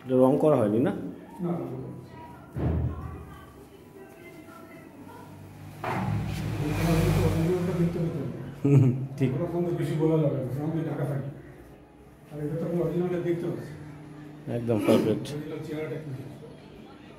এটা রং করা হয়নি না? না ঠিক। বেশি বলা যাবে ঢাকা থাকি আর এটা তো অরিজিনালটা দেখতে হবে একদম পারফেক্ট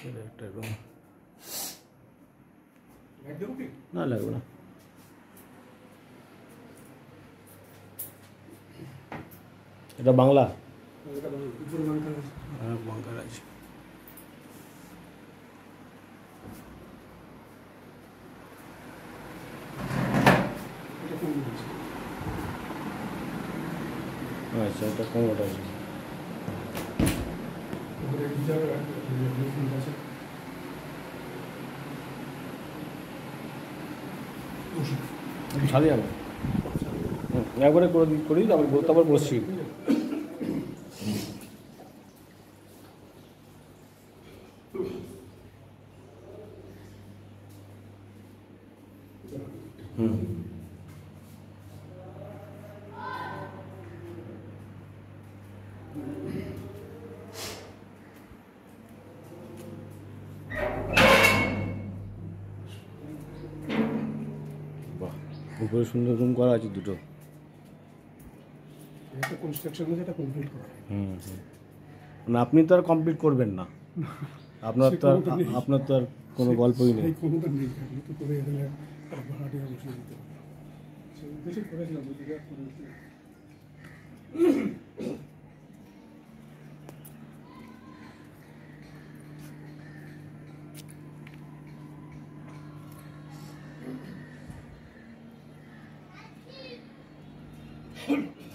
এটা একটা রং একদম কি না লাগবে না এটা বাংলা এটা উপরে মানটা হ্যাঁ বাংলা আছে এটা কোন দিচ্ছে আচ্ছা এটা কোনোটা আছে উপরে গিজার আছে ওষুধ ছাড়ি একবারে করে করি তারপর তারপর বসছি হুম। উপরে সুন্দর রুম করা আছে দুটো। এটা কনস্ট্রাকশন এটা কমপ্লিট করা হুম হুম। মানে আপনি তো আর কমপ্লিট করবেন না। আপনার তো আর। আপনার তো আর কোনো গল্পই নেই। করে